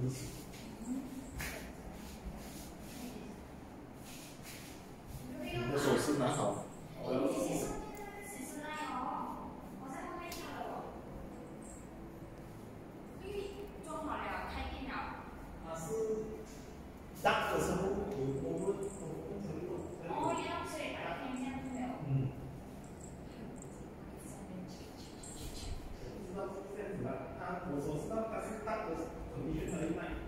你的。手势拿好。打的。时候，我我我我知道这样子吧？